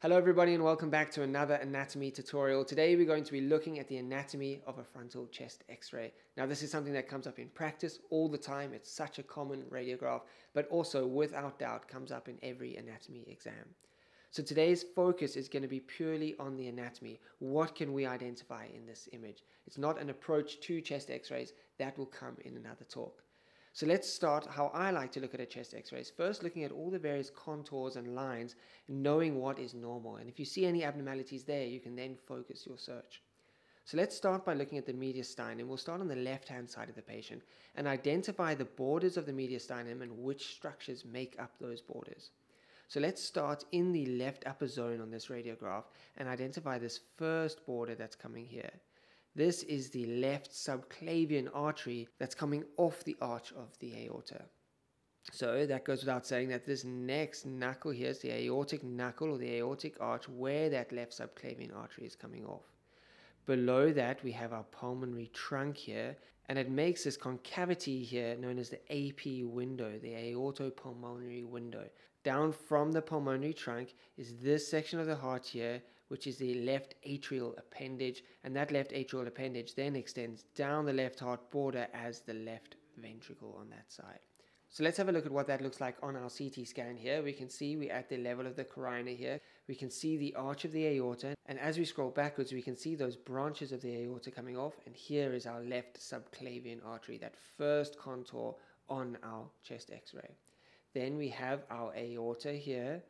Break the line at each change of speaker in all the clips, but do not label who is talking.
Hello everybody and welcome back to another anatomy tutorial. Today we're going to be looking at the anatomy of a frontal chest x-ray. Now this is something that comes up in practice all the time. It's such a common radiograph, but also without doubt comes up in every anatomy exam. So today's focus is going to be purely on the anatomy. What can we identify in this image? It's not an approach to chest x-rays. That will come in another talk. So let's start how I like to look at a chest x-rays. First looking at all the various contours and lines, knowing what is normal. And if you see any abnormalities there, you can then focus your search. So let's start by looking at the mediastinum we'll start on the left-hand side of the patient and identify the borders of the mediastinum and which structures make up those borders. So let's start in the left upper zone on this radiograph and identify this first border that's coming here. This is the left subclavian artery that's coming off the arch of the aorta. So that goes without saying that this next knuckle here is the aortic knuckle or the aortic arch where that left subclavian artery is coming off. Below that we have our pulmonary trunk here and it makes this concavity here known as the AP window, the aortopulmonary window. Down from the pulmonary trunk is this section of the heart here which is the left atrial appendage, and that left atrial appendage then extends down the left heart border as the left ventricle on that side. So let's have a look at what that looks like on our CT scan here. We can see we're at the level of the carina here. We can see the arch of the aorta, and as we scroll backwards, we can see those branches of the aorta coming off, and here is our left subclavian artery, that first contour on our chest x-ray. Then we have our aorta here,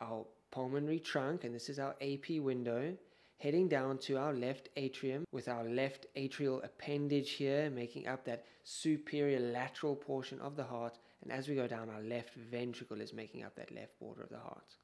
our pulmonary trunk, and this is our AP window, heading down to our left atrium with our left atrial appendage here, making up that superior lateral portion of the heart. And as we go down, our left ventricle is making up that left border of the heart.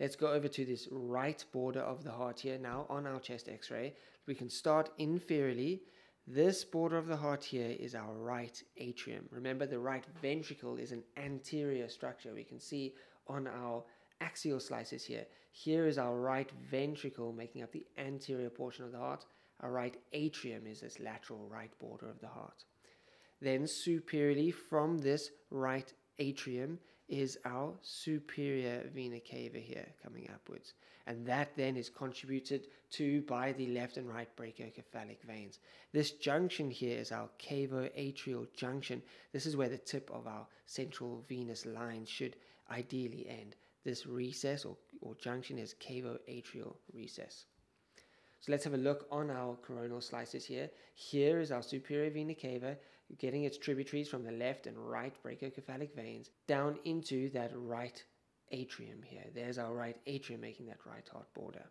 Let's go over to this right border of the heart here now on our chest x-ray. We can start inferiorly. This border of the heart here is our right atrium. Remember the right ventricle is an anterior structure. We can see on our axial slices here. Here is our right ventricle making up the anterior portion of the heart. Our right atrium is this lateral right border of the heart. Then superiorly from this right atrium is our superior vena cava here coming upwards. And that then is contributed to by the left and right brachiocephalic veins. This junction here is our cavo-atrial junction. This is where the tip of our central venous line should ideally end this recess or, or junction is cavo-atrial recess. So let's have a look on our coronal slices here. Here is our superior vena cava, getting its tributaries from the left and right brachiocephalic veins down into that right atrium here. There's our right atrium making that right heart border.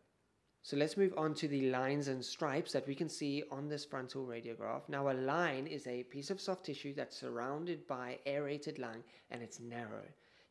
So let's move on to the lines and stripes that we can see on this frontal radiograph. Now a line is a piece of soft tissue that's surrounded by aerated lung and it's narrow.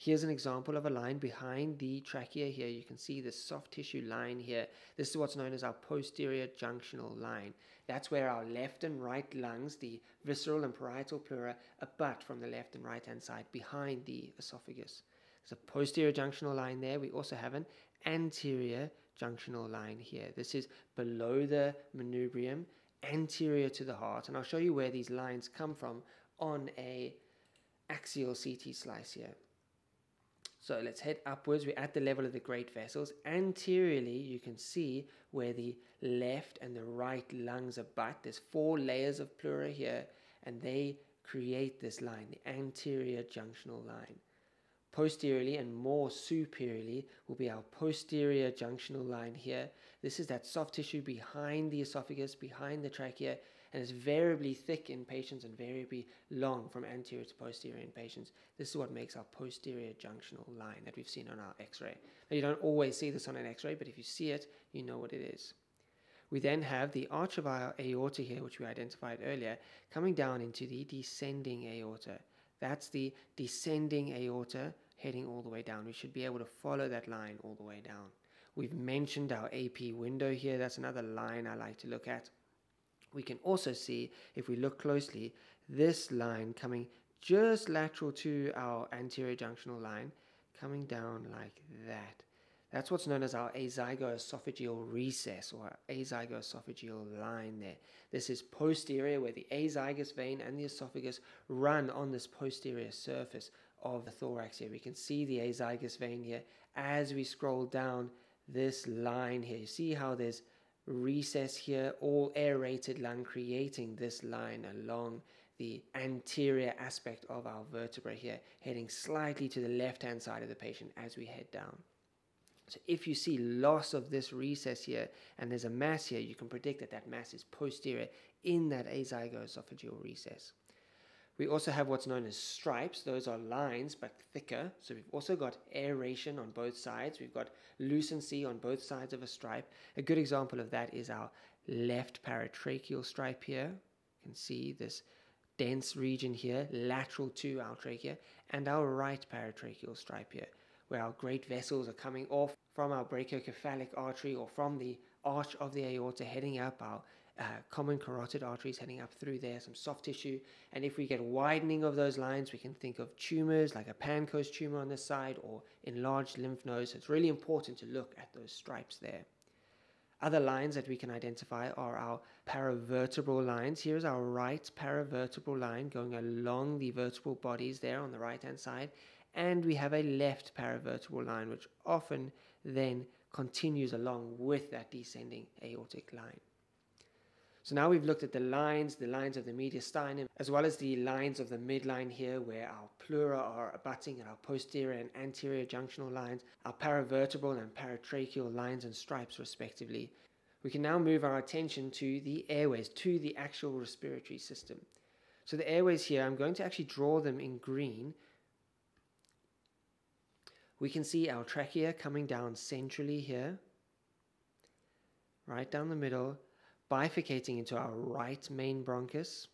Here's an example of a line behind the trachea here. You can see the soft tissue line here. This is what's known as our posterior junctional line. That's where our left and right lungs, the visceral and parietal pleura, abut from the left and right hand side behind the esophagus. There's a posterior junctional line there. We also have an anterior junctional line here. This is below the manubrium, anterior to the heart. And I'll show you where these lines come from on a axial CT slice here. So let's head upwards. We're at the level of the great vessels. Anteriorly, you can see where the left and the right lungs abut. There's four layers of pleura here, and they create this line, the anterior junctional line. Posteriorly and more superiorly will be our posterior junctional line here. This is that soft tissue behind the esophagus, behind the trachea, and it's variably thick in patients and variably long from anterior to posterior in patients. This is what makes our posterior junctional line that we've seen on our x-ray. Now you don't always see this on an x-ray, but if you see it, you know what it is. We then have the arch of our aorta here, which we identified earlier, coming down into the descending aorta. That's the descending aorta heading all the way down. We should be able to follow that line all the way down. We've mentioned our AP window here. That's another line I like to look at. We can also see, if we look closely, this line coming just lateral to our anterior junctional line, coming down like that. That's what's known as our azygoesophageal recess or azygoesophageal line there. This is posterior where the azygos vein and the esophagus run on this posterior surface of the thorax here. We can see the azygos vein here as we scroll down this line here. You see how there's recess here, all aerated lung creating this line along the anterior aspect of our vertebra here, heading slightly to the left-hand side of the patient as we head down. So if you see loss of this recess here and there's a mass here, you can predict that that mass is posterior in that azygoesophageal recess. We also have what's known as stripes. Those are lines, but thicker. So we've also got aeration on both sides. We've got lucency on both sides of a stripe. A good example of that is our left paratracheal stripe here. You can see this dense region here, lateral to our trachea, and our right paratracheal stripe here, where our great vessels are coming off from our brachiocephalic artery or from the arch of the aorta heading up our uh, common carotid arteries heading up through there, some soft tissue. And if we get widening of those lines, we can think of tumors like a Pancoast tumor on this side or enlarged lymph nodes. So it's really important to look at those stripes there. Other lines that we can identify are our paravertebral lines. Here's our right paravertebral line going along the vertebral bodies there on the right hand side. And we have a left paravertebral line, which often then continues along with that descending aortic line. So now we've looked at the lines, the lines of the mediastinum, as well as the lines of the midline here where our pleura are abutting at our posterior and anterior junctional lines, our paravertebral and paratracheal lines and stripes respectively. We can now move our attention to the airways, to the actual respiratory system. So the airways here, I'm going to actually draw them in green. We can see our trachea coming down centrally here, right down the middle, bifurcating into our right main bronchus,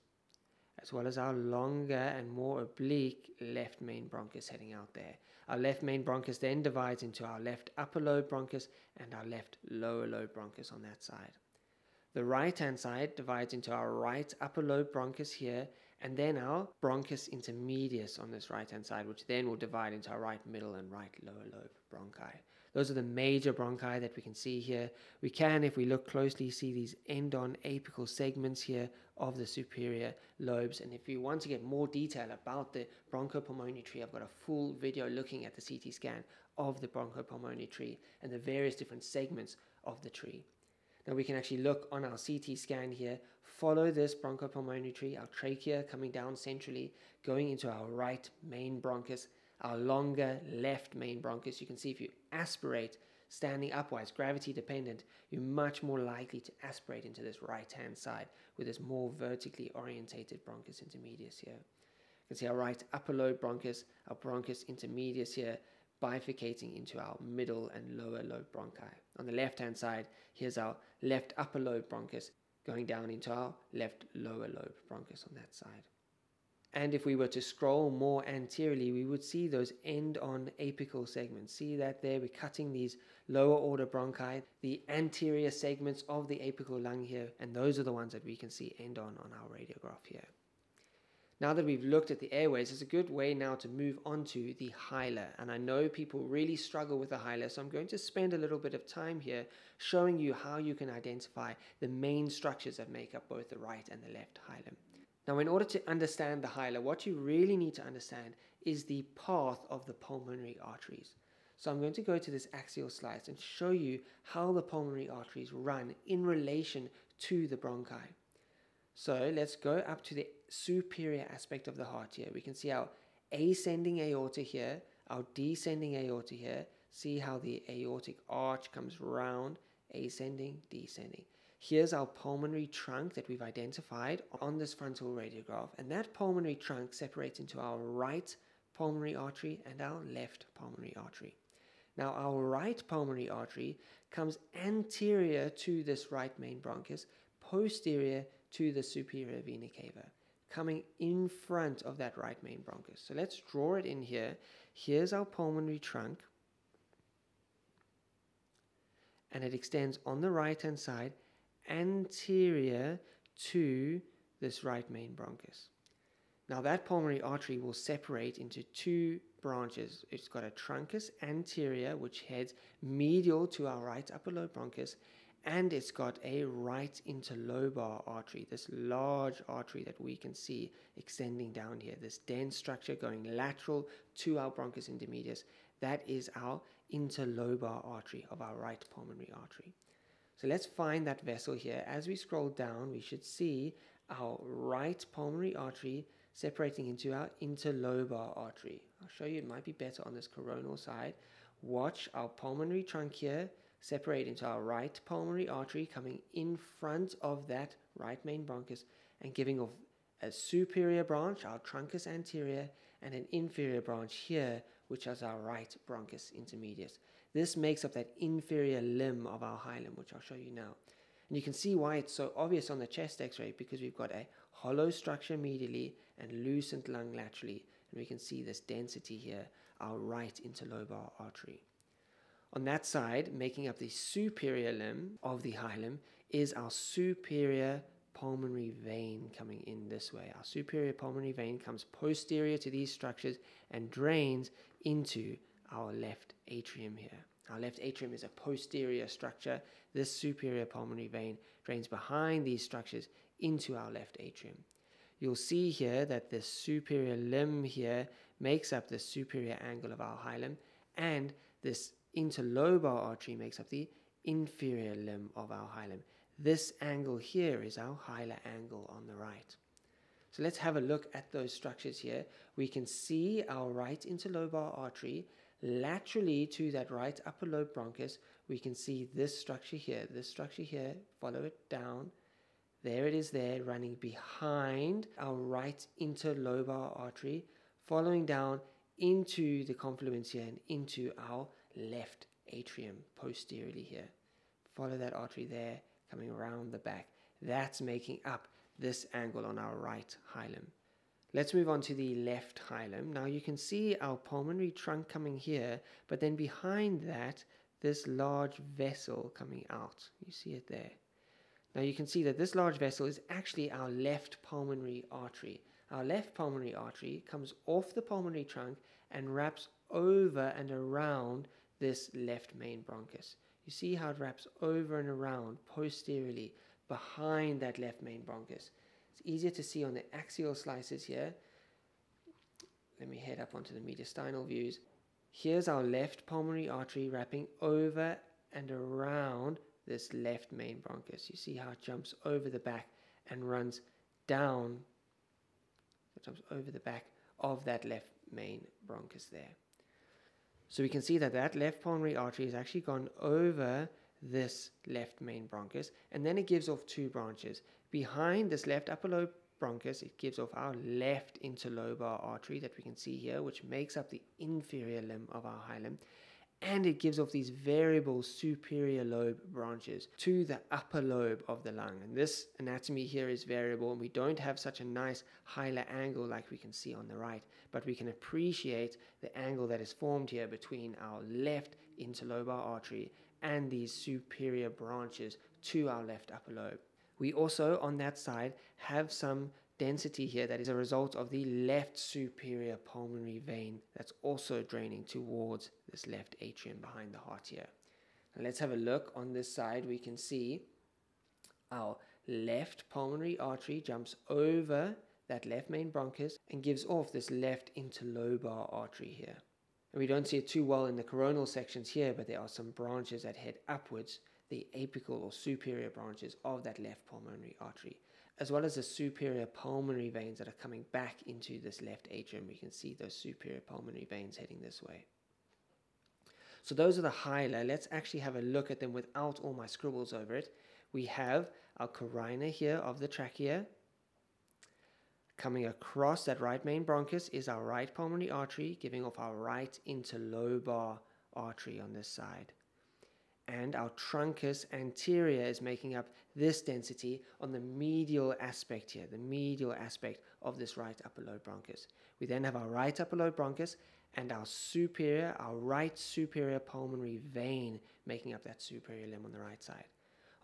as well as our longer and more oblique left main bronchus heading out there. Our left main bronchus then divides into our left upper lobe bronchus and our left lower lobe bronchus on that side. The right hand side divides into our right upper lobe bronchus here and then our bronchus intermedius on this right hand side, which then will divide into our right middle and right lower lobe bronchi. Those are the major bronchi that we can see here. We can, if we look closely, see these end-on apical segments here of the superior lobes. And if you want to get more detail about the bronchopulmonary tree, I've got a full video looking at the CT scan of the bronchopulmonary tree and the various different segments of the tree. Now we can actually look on our CT scan here, follow this bronchopulmonary tree, our trachea coming down centrally, going into our right main bronchus, our longer left main bronchus. You can see if you aspirate standing upwards, gravity dependent, you're much more likely to aspirate into this right hand side with this more vertically orientated bronchus intermedius here. You can see our right upper lobe bronchus, our bronchus intermedius here, bifurcating into our middle and lower lobe bronchi. On the left hand side, here's our left upper lobe bronchus going down into our left lower lobe bronchus on that side. And if we were to scroll more anteriorly, we would see those end-on apical segments. See that there, we're cutting these lower order bronchi, the anterior segments of the apical lung here, and those are the ones that we can see end-on on our radiograph here. Now that we've looked at the airways, it's a good way now to move on to the hila. And I know people really struggle with the hila, so I'm going to spend a little bit of time here showing you how you can identify the main structures that make up both the right and the left hilum. Now, in order to understand the hila, what you really need to understand is the path of the pulmonary arteries. So I'm going to go to this axial slice and show you how the pulmonary arteries run in relation to the bronchi. So let's go up to the superior aspect of the heart here. We can see our ascending aorta here, our descending aorta here. See how the aortic arch comes round, ascending, descending. Here's our pulmonary trunk that we've identified on this frontal radiograph. And that pulmonary trunk separates into our right pulmonary artery and our left pulmonary artery. Now, our right pulmonary artery comes anterior to this right main bronchus, posterior to the superior vena cava, coming in front of that right main bronchus. So let's draw it in here. Here's our pulmonary trunk, and it extends on the right hand side anterior to this right main bronchus. Now that pulmonary artery will separate into two branches. It's got a truncus anterior, which heads medial to our right upper lobe bronchus, and it's got a right interlobar artery, this large artery that we can see extending down here, this dense structure going lateral to our bronchus intermedius. That is our interlobar artery, of our right pulmonary artery. So let's find that vessel here. As we scroll down, we should see our right pulmonary artery separating into our interlobar artery. I'll show you it might be better on this coronal side. Watch our pulmonary trunk here separate into our right pulmonary artery coming in front of that right main bronchus and giving off a superior branch, our truncus anterior, and an inferior branch here, which is our right bronchus intermedius. This makes up that inferior limb of our hilum, which I'll show you now. And you can see why it's so obvious on the chest x-ray because we've got a hollow structure medially and lucent lung laterally. And we can see this density here, our right interlobar artery. On that side, making up the superior limb of the hilum, is our superior pulmonary vein coming in this way. Our superior pulmonary vein comes posterior to these structures and drains into our left atrium here. Our left atrium is a posterior structure. This superior pulmonary vein drains behind these structures into our left atrium. You'll see here that this superior limb here makes up the superior angle of our hilum and this interlobar artery makes up the inferior limb of our hilum. This angle here is our hilar angle on the right. So let's have a look at those structures here. We can see our right interlobar artery laterally to that right upper lobe bronchus. We can see this structure here, this structure here, follow it down. There it is there running behind our right interlobar artery, following down into the confluence here and into our left atrium posteriorly here. Follow that artery there, coming around the back. That's making up this angle on our right hilum. Let's move on to the left hilum. Now you can see our pulmonary trunk coming here, but then behind that, this large vessel coming out. You see it there. Now you can see that this large vessel is actually our left pulmonary artery. Our left pulmonary artery comes off the pulmonary trunk and wraps over and around this left main bronchus. You see how it wraps over and around posteriorly behind that left main bronchus. Easier to see on the axial slices here. Let me head up onto the mediastinal views. Here's our left pulmonary artery wrapping over and around this left main bronchus. You see how it jumps over the back and runs down, it jumps over the back of that left main bronchus there. So we can see that that left pulmonary artery has actually gone over this left main bronchus, and then it gives off two branches. Behind this left upper lobe bronchus, it gives off our left interlobar artery that we can see here, which makes up the inferior limb of our hilum and it gives off these variable superior lobe branches to the upper lobe of the lung. And this anatomy here is variable, and we don't have such a nice hilar angle like we can see on the right, but we can appreciate the angle that is formed here between our left interlobar artery and these superior branches to our left upper lobe. We also, on that side, have some density here that is a result of the left superior pulmonary vein that's also draining towards this left atrium behind the heart here. Now let's have a look on this side. We can see our left pulmonary artery jumps over that left main bronchus and gives off this left interlobar artery here. And we don't see it too well in the coronal sections here, but there are some branches that head upwards, the apical or superior branches of that left pulmonary artery as well as the superior pulmonary veins that are coming back into this left atrium. We can see those superior pulmonary veins heading this way. So those are the hila. Let's actually have a look at them without all my scribbles over it. We have our carina here of the trachea. Coming across that right main bronchus is our right pulmonary artery, giving off our right interlobar artery on this side and our truncus anterior is making up this density on the medial aspect here, the medial aspect of this right upper lobe bronchus. We then have our right upper lobe bronchus and our superior, our right superior pulmonary vein making up that superior limb on the right side.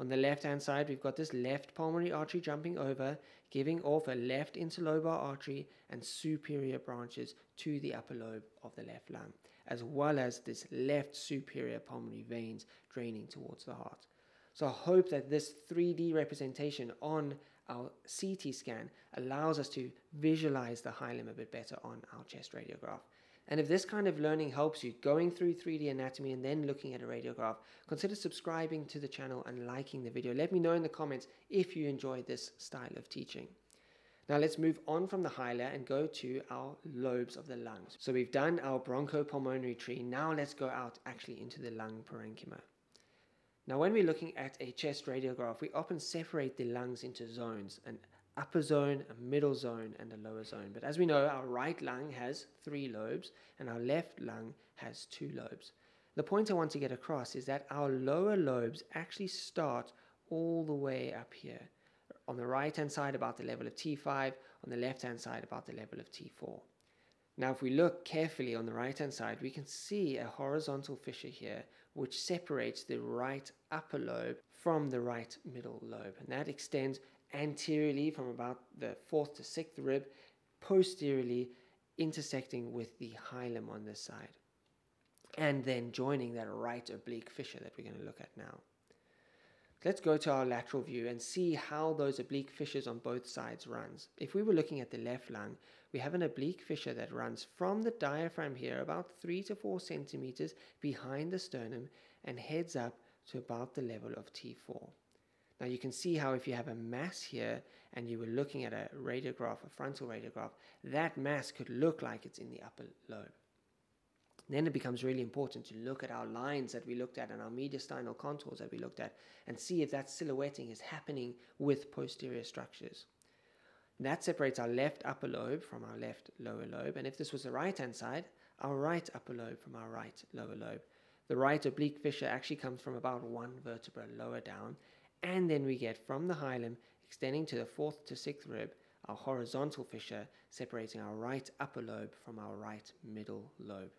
On the left hand side, we've got this left pulmonary artery jumping over, giving off a left interlobar artery and superior branches to the upper lobe of the left lung as well as this left superior pulmonary veins draining towards the heart. So I hope that this 3D representation on our CT scan allows us to visualize the hilum a bit better on our chest radiograph. And if this kind of learning helps you going through 3D anatomy and then looking at a radiograph, consider subscribing to the channel and liking the video. Let me know in the comments if you enjoy this style of teaching. Now let's move on from the hila and go to our lobes of the lungs. So we've done our bronchopulmonary tree. Now let's go out actually into the lung parenchyma. Now when we're looking at a chest radiograph, we often separate the lungs into zones, an upper zone, a middle zone, and a lower zone. But as we know, our right lung has three lobes and our left lung has two lobes. The point I want to get across is that our lower lobes actually start all the way up here on the right hand side about the level of T5, on the left hand side about the level of T4. Now if we look carefully on the right hand side, we can see a horizontal fissure here which separates the right upper lobe from the right middle lobe. And that extends anteriorly from about the fourth to sixth rib, posteriorly intersecting with the hilum on this side. And then joining that right oblique fissure that we're going to look at now. Let's go to our lateral view and see how those oblique fissures on both sides runs. If we were looking at the left lung, we have an oblique fissure that runs from the diaphragm here about 3 to 4 centimeters behind the sternum and heads up to about the level of T4. Now you can see how if you have a mass here and you were looking at a radiograph, a frontal radiograph, that mass could look like it's in the upper lobe. Then it becomes really important to look at our lines that we looked at and our mediastinal contours that we looked at and see if that silhouetting is happening with posterior structures. That separates our left upper lobe from our left lower lobe. And if this was the right hand side, our right upper lobe from our right lower lobe. The right oblique fissure actually comes from about one vertebra lower down. And then we get from the hilum extending to the fourth to sixth rib, our horizontal fissure separating our right upper lobe from our right middle lobe.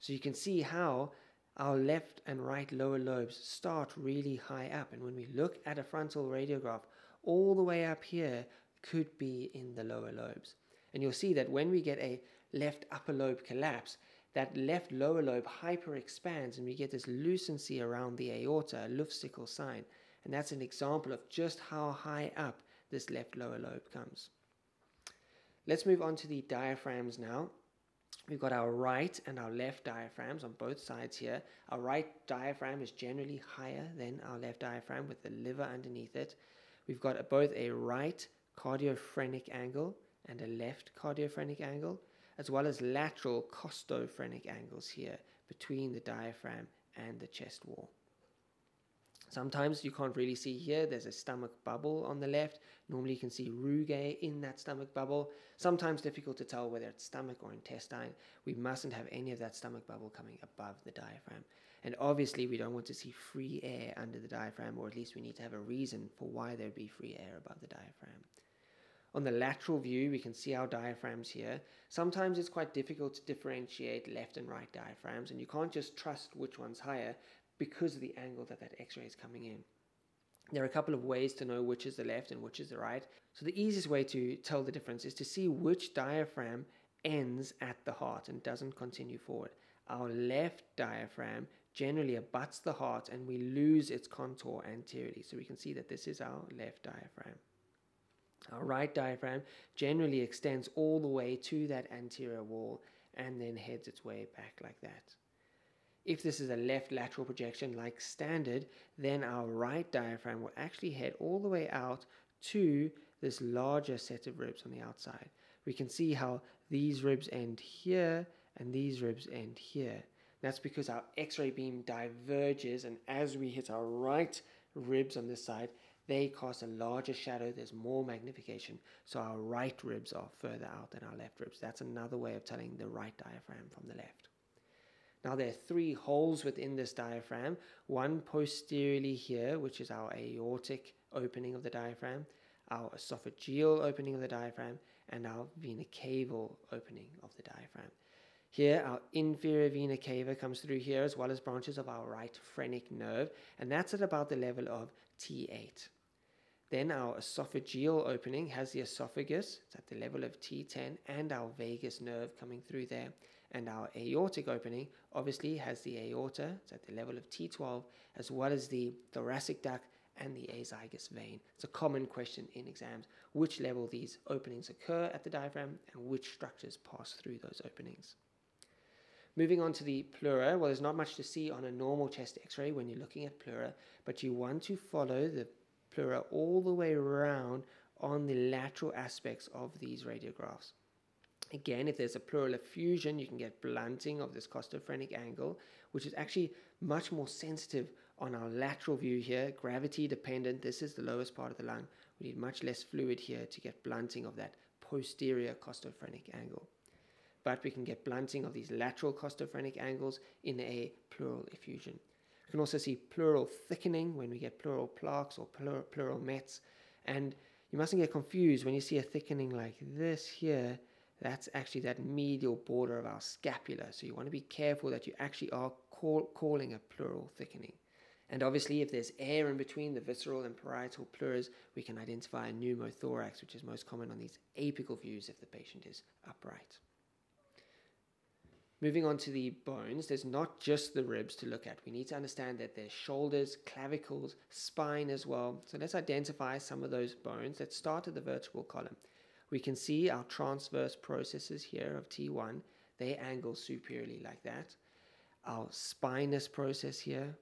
So you can see how our left and right lower lobes start really high up. And when we look at a frontal radiograph, all the way up here could be in the lower lobes. And you'll see that when we get a left upper lobe collapse, that left lower lobe hyper expands and we get this lucency around the aorta, a Luftsichel sign. And that's an example of just how high up this left lower lobe comes. Let's move on to the diaphragms now. We've got our right and our left diaphragms on both sides here. Our right diaphragm is generally higher than our left diaphragm with the liver underneath it. We've got both a right cardiophrenic angle and a left cardiophrenic angle, as well as lateral costophrenic angles here between the diaphragm and the chest wall. Sometimes you can't really see here, there's a stomach bubble on the left. Normally you can see rugae in that stomach bubble. Sometimes difficult to tell whether it's stomach or intestine. We mustn't have any of that stomach bubble coming above the diaphragm. And obviously we don't want to see free air under the diaphragm, or at least we need to have a reason for why there'd be free air above the diaphragm. On the lateral view, we can see our diaphragms here. Sometimes it's quite difficult to differentiate left and right diaphragms, and you can't just trust which one's higher because of the angle that that x-ray is coming in. There are a couple of ways to know which is the left and which is the right. So the easiest way to tell the difference is to see which diaphragm ends at the heart and doesn't continue forward. Our left diaphragm generally abuts the heart and we lose its contour anteriorly. So we can see that this is our left diaphragm. Our right diaphragm generally extends all the way to that anterior wall and then heads its way back like that. If this is a left lateral projection like standard, then our right diaphragm will actually head all the way out to this larger set of ribs on the outside. We can see how these ribs end here and these ribs end here. That's because our x-ray beam diverges and as we hit our right ribs on this side, they cast a larger shadow, there's more magnification, so our right ribs are further out than our left ribs. That's another way of telling the right diaphragm from the left. Now there are three holes within this diaphragm, one posteriorly here, which is our aortic opening of the diaphragm, our esophageal opening of the diaphragm, and our vena cava opening of the diaphragm. Here, our inferior vena cava comes through here, as well as branches of our right phrenic nerve, and that's at about the level of T8. Then our esophageal opening has the esophagus, it's at the level of T10, and our vagus nerve coming through there. And our aortic opening obviously has the aorta, it's at the level of T12, as well as the thoracic duct and the azygos vein. It's a common question in exams, which level these openings occur at the diaphragm and which structures pass through those openings. Moving on to the pleura, well, there's not much to see on a normal chest x-ray when you're looking at pleura, but you want to follow the pleura all the way around on the lateral aspects of these radiographs. Again, if there's a pleural effusion, you can get blunting of this costophrenic angle, which is actually much more sensitive on our lateral view here, gravity dependent. This is the lowest part of the lung. We need much less fluid here to get blunting of that posterior costophrenic angle. But we can get blunting of these lateral costophrenic angles in a pleural effusion. You can also see pleural thickening when we get pleural plaques or pleural, pleural mets. And you mustn't get confused when you see a thickening like this here that's actually that medial border of our scapula. So you want to be careful that you actually are call, calling a pleural thickening. And obviously, if there's air in between the visceral and parietal pleuras, we can identify a pneumothorax, which is most common on these apical views if the patient is upright. Moving on to the bones, there's not just the ribs to look at. We need to understand that there's shoulders, clavicles, spine as well. So let's identify some of those bones. Let's start at the vertebral column. We can see our transverse processes here of T1, they angle superiorly like that. Our spinous process here,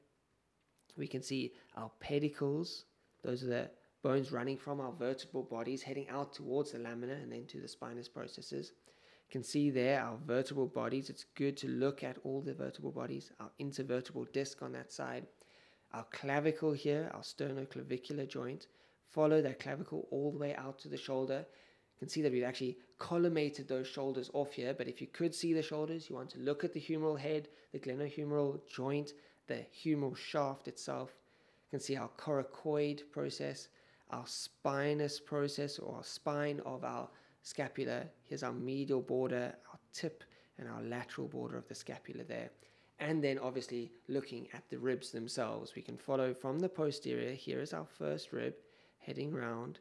we can see our pedicles, those are the bones running from our vertebral bodies heading out towards the lamina and then to the spinous processes. You can see there our vertebral bodies. It's good to look at all the vertebral bodies, our intervertebral disc on that side, our clavicle here, our sternoclavicular joint. Follow that clavicle all the way out to the shoulder can see that we've actually collimated those shoulders off here, but if you could see the shoulders, you want to look at the humeral head, the glenohumeral joint, the humeral shaft itself. You can see our coracoid process, our spinous process or our spine of our scapula. Here's our medial border, our tip, and our lateral border of the scapula there. And then obviously looking at the ribs themselves, we can follow from the posterior. Here is our first rib heading round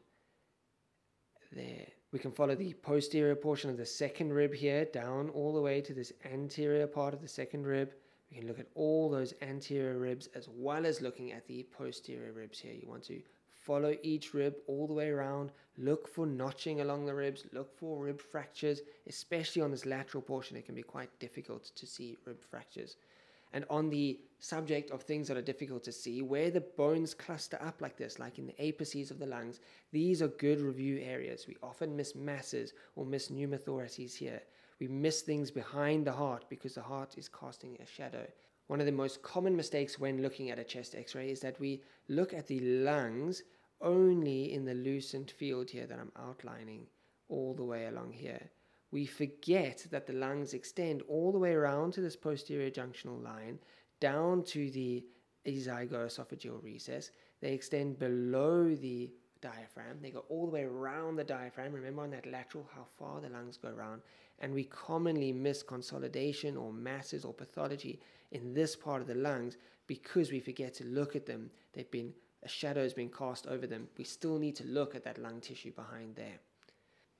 there. We can follow the posterior portion of the second rib here down all the way to this anterior part of the second rib. We can look at all those anterior ribs as well as looking at the posterior ribs here. You want to follow each rib all the way around. Look for notching along the ribs. Look for rib fractures, especially on this lateral portion. It can be quite difficult to see rib fractures. And on the subject of things that are difficult to see, where the bones cluster up like this, like in the apices of the lungs, these are good review areas. We often miss masses or miss pneumothoraces here. We miss things behind the heart because the heart is casting a shadow. One of the most common mistakes when looking at a chest x ray is that we look at the lungs only in the lucent field here that I'm outlining all the way along here we forget that the lungs extend all the way around to this posterior junctional line down to the esophageal recess. They extend below the diaphragm. They go all the way around the diaphragm. Remember on that lateral how far the lungs go around. And we commonly miss consolidation or masses or pathology in this part of the lungs because we forget to look at them. They've been a shadow has been cast over them. We still need to look at that lung tissue behind there.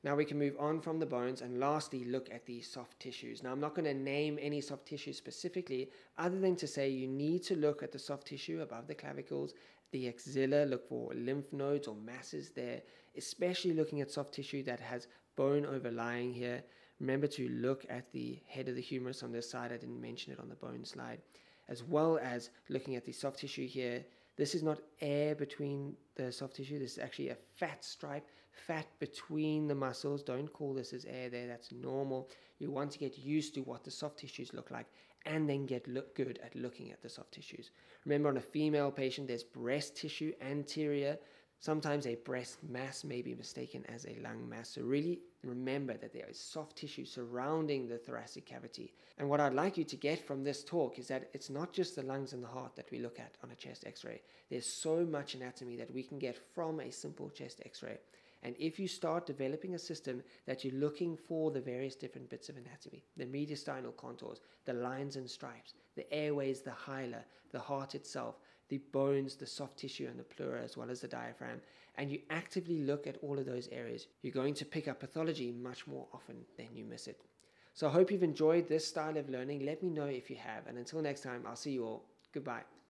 Now we can move on from the bones and lastly look at the soft tissues. Now I'm not going to name any soft tissue specifically other than to say you need to look at the soft tissue above the clavicles, the axilla, look for lymph nodes or masses there, especially looking at soft tissue that has bone overlying here. Remember to look at the head of the humerus on this side. I didn't mention it on the bone slide. As well as looking at the soft tissue here. This is not air between the soft tissue. This is actually a fat stripe fat between the muscles. Don't call this as air there, that's normal. You want to get used to what the soft tissues look like and then get look good at looking at the soft tissues. Remember on a female patient, there's breast tissue anterior. Sometimes a breast mass may be mistaken as a lung mass. So really remember that there is soft tissue surrounding the thoracic cavity. And what I'd like you to get from this talk is that it's not just the lungs and the heart that we look at on a chest x-ray. There's so much anatomy that we can get from a simple chest x-ray. And if you start developing a system that you're looking for the various different bits of anatomy, the mediastinal contours, the lines and stripes, the airways, the hila, the heart itself, the bones, the soft tissue, and the pleura, as well as the diaphragm, and you actively look at all of those areas, you're going to pick up pathology much more often than you miss it. So I hope you've enjoyed this style of learning. Let me know if you have. And until next time, I'll see you all. Goodbye.